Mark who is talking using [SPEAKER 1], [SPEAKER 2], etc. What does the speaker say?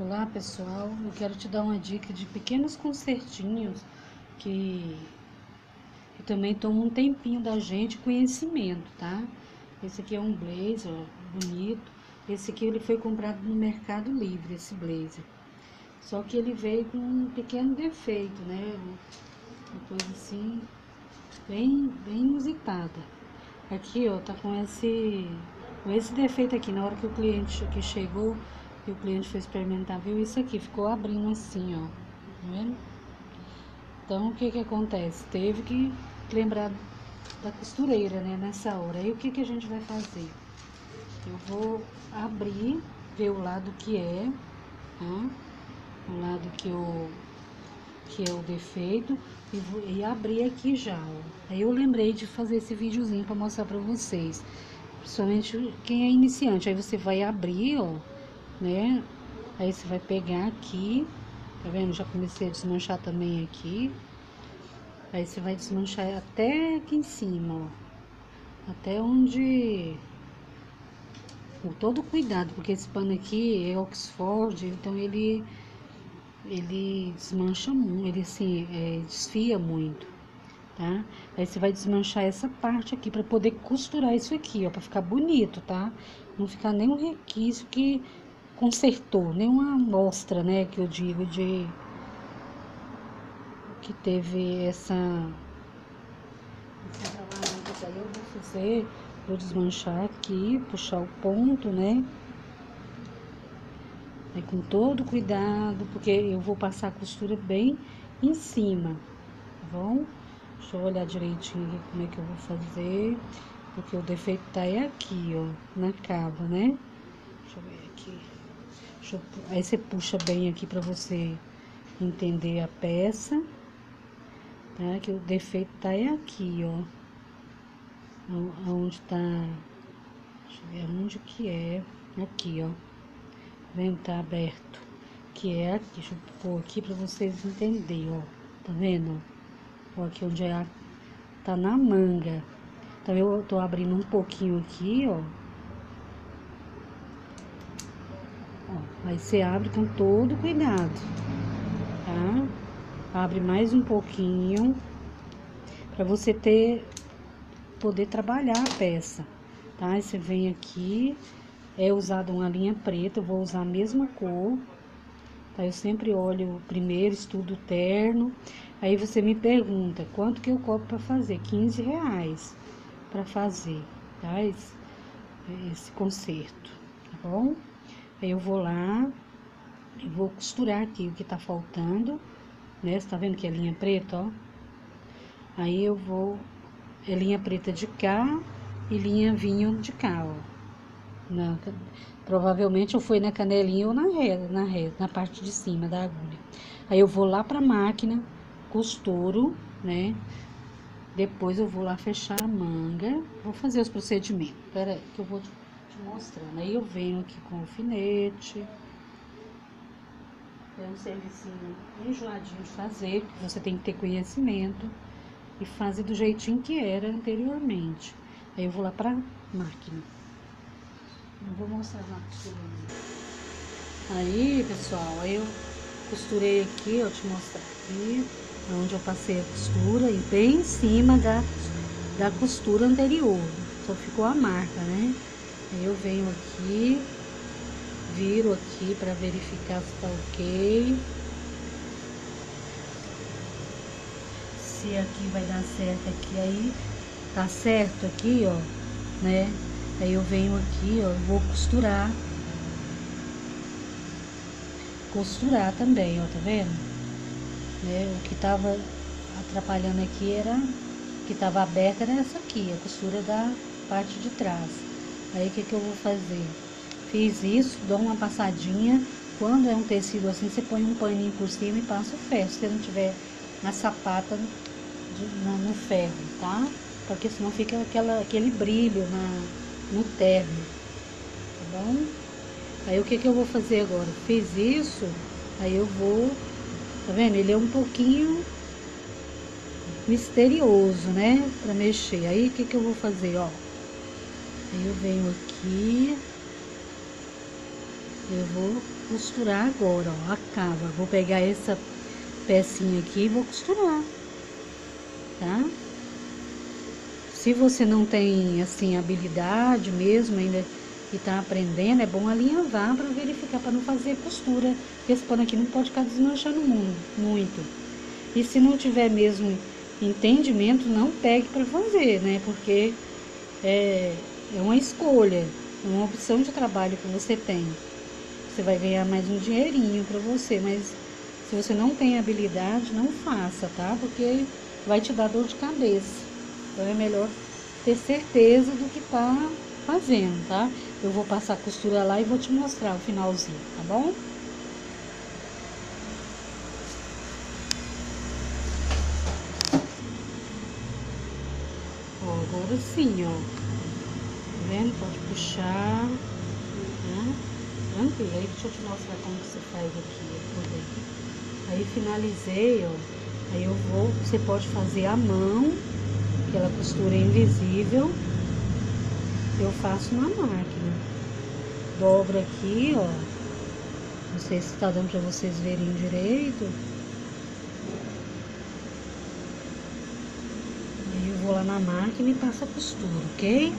[SPEAKER 1] Olá pessoal, eu quero te dar uma dica de pequenos concertinhos que, que também tomam um tempinho da gente conhecimento, tá? Esse aqui é um blazer bonito, esse aqui ele foi comprado no Mercado Livre, esse blazer. Só que ele veio com um pequeno defeito, né? Uma coisa assim, bem, bem inusitada. Aqui, ó, tá com esse, com esse defeito aqui, na hora que o cliente que chegou que o cliente foi experimentar, viu isso aqui, ficou abrindo assim, ó. Tá vendo? Então, o que que acontece? Teve que lembrar da costureira, né, nessa hora. Aí, o que que a gente vai fazer? Eu vou abrir, ver o lado que é, tá? O lado que eu que é o defeito e, vou, e abrir aqui já, ó. Aí eu lembrei de fazer esse videozinho para mostrar para vocês. Principalmente quem é iniciante, aí você vai abrir, ó, né? Aí você vai pegar aqui, tá vendo? Já comecei a desmanchar também aqui. Aí você vai desmanchar até aqui em cima, ó. Até onde... Com todo cuidado, porque esse pano aqui é Oxford, então ele... Ele desmancha muito, ele assim, é, desfia muito, tá? Aí você vai desmanchar essa parte aqui para poder costurar isso aqui, ó, para ficar bonito, tá? Não ficar nenhum requisito que consertou, nenhuma amostra, né, que eu digo de que teve essa aí eu vou fazer, vou desmanchar aqui, puxar o ponto, né? Aí com todo cuidado, porque eu vou passar a costura bem em cima, tá bom? Deixa eu olhar direitinho aqui como é que eu vou fazer, porque o defeito tá é aqui, ó, na cava, né? Deixa eu ver aqui. Eu, aí você puxa bem aqui para você entender a peça, tá? Que o defeito tá é aqui, ó. Onde tá... Deixa eu ver onde que é. Aqui, ó. Vendo? Tá aberto. Que é aqui. Deixa eu pôr aqui pra vocês entenderem, ó. Tá vendo? Ó, aqui onde é a... Tá na manga. Então, eu tô abrindo um pouquinho aqui, ó. Ó, aí você abre com todo cuidado, tá? Abre mais um pouquinho para você ter poder trabalhar a peça, tá? Aí você vem aqui, é usada uma linha preta, eu vou usar a mesma cor, tá? Eu sempre olho primeiro, estudo terno, aí você me pergunta quanto que eu cobro para fazer? 15 reais para fazer, tá? Esse, esse conserto, tá bom? Aí eu vou lá e vou costurar aqui o que tá faltando, né? Você tá vendo que é linha preta, ó? Aí eu vou, é linha preta de cá e linha vinho de cá, ó. Na, provavelmente eu fui na canelinha ou na reta, na reta, na parte de cima da agulha. Aí eu vou lá pra máquina, costuro, né? Depois eu vou lá fechar a manga, vou fazer os procedimentos. Pera aí, que eu vou mostrando. Aí eu venho aqui com o alfinete. É um servicinho enjoadinho de fazer, porque você tem que ter conhecimento e fazer do jeitinho que era anteriormente. Aí eu vou lá pra máquina. Não vou mostrar na costura. Aí, pessoal, eu costurei aqui, ó, te mostrar aqui, onde eu passei a costura e bem em cima da, da costura anterior. Só ficou a marca, né? Eu venho aqui, viro aqui para verificar se tá ok. Se aqui vai dar certo aqui, aí tá certo aqui, ó, né? Aí eu venho aqui, ó, vou costurar. Costurar também, ó, tá vendo? Né? O que tava atrapalhando aqui era, que tava aberta era essa aqui, a costura da parte de trás. Aí o que, que eu vou fazer? Fiz isso, dou uma passadinha. Quando é um tecido assim, você põe um paninho por cima e passa o ferro. Se você não tiver na sapata de, no, no, ferro, tá? Porque senão fica aquela, aquele brilho na, no terno, tá bom? Aí o que, que eu vou fazer agora? Fiz isso, aí eu vou, tá vendo? Ele é um pouquinho misterioso, né? Pra mexer. Aí o que, que eu vou fazer, ó? Aí eu venho aqui, eu vou costurar agora, ó, acaba. Vou pegar essa pecinha aqui e vou costurar, tá? Se você não tem, assim, habilidade mesmo ainda e tá aprendendo, é bom alinhavar para verificar, para não fazer costura. Esse pano aqui não pode ficar desmanchando muito. E se não tiver mesmo entendimento, não pegue para fazer, né? Porque é, é uma escolha, é uma opção de trabalho que você tem. Você vai ganhar mais um dinheirinho para você, mas se você não tem habilidade, não faça, tá? Porque vai te dar dor de cabeça. Então é melhor ter certeza do que tá fazendo, tá? Eu vou passar a costura lá e vou te mostrar o finalzinho, tá bom? Ó, agora sim, ó. Vendo? Pode puxar, né? Tranquilo. Aí deixa eu te mostrar como que você faz aqui. Aí finalizei, ó. Aí eu vou, você pode fazer a mão aquela costura invisível, eu faço na máquina. Dobro aqui, ó. Não sei se tá dando pra vocês verem direito. Aí eu vou lá na máquina e passo a costura, ok?